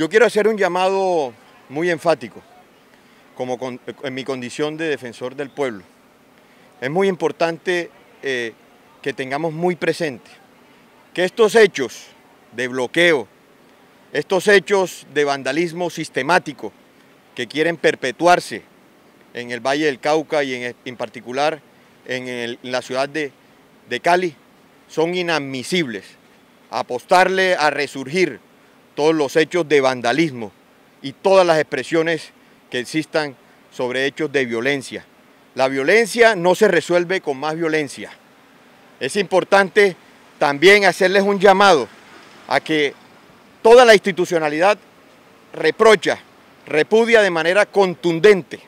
Yo quiero hacer un llamado muy enfático, como en mi condición de defensor del pueblo. Es muy importante eh, que tengamos muy presente que estos hechos de bloqueo, estos hechos de vandalismo sistemático que quieren perpetuarse en el Valle del Cauca y en, particular en, la ciudad de Cali, son inadmisibles. Apostarle a resurgir todos los hechos de vandalismo y todas las expresiones que existan sobre hechos de violencia. La violencia no se resuelve con más violencia. Es importante también hacerles un llamado a que toda la institucionalidad reprocha, repudia de manera contundente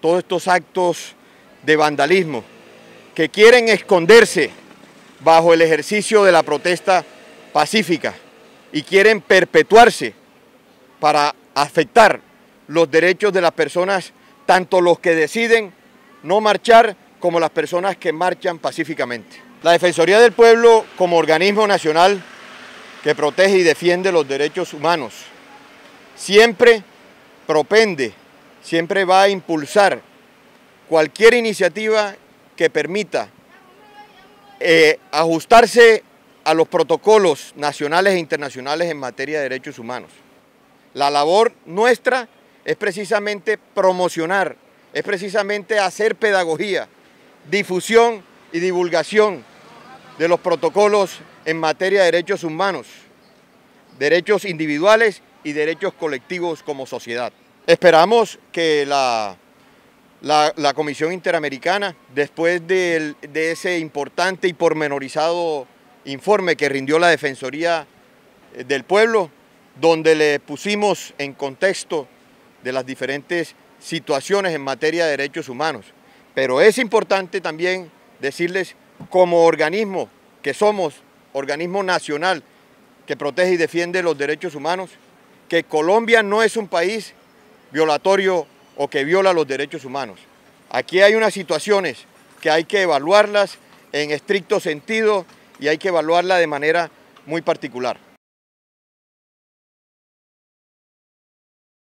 todos estos actos de vandalismo que quieren esconderse bajo el ejercicio de la protesta pacífica y quieren perpetuarse para afectar los derechos de las personas, tanto los que deciden no marchar como las personas que marchan pacíficamente. La Defensoría del Pueblo como organismo nacional que protege y defiende los derechos humanos siempre propende, siempre va a impulsar cualquier iniciativa que permita eh, ajustarse a los protocolos nacionales e internacionales en materia de derechos humanos. La labor nuestra es precisamente promocionar, es precisamente hacer pedagogía, difusión y divulgación de los protocolos en materia de derechos humanos, derechos individuales y derechos colectivos como sociedad. Esperamos que la, la, Comisión Interamericana, después de, de ese importante y pormenorizado informe que rindió la Defensoría eh, del Pueblo, donde le pusimos en contexto de las diferentes situaciones en materia de derechos humanos. Pero es importante también decirles, como organismo que somos, organismo nacional que protege y defiende los derechos humanos, que Colombia no es un país violatorio o que viola los derechos humanos. Aquí hay unas situaciones que hay que evaluarlas en estricto sentido y hay que evaluarla de manera muy particular.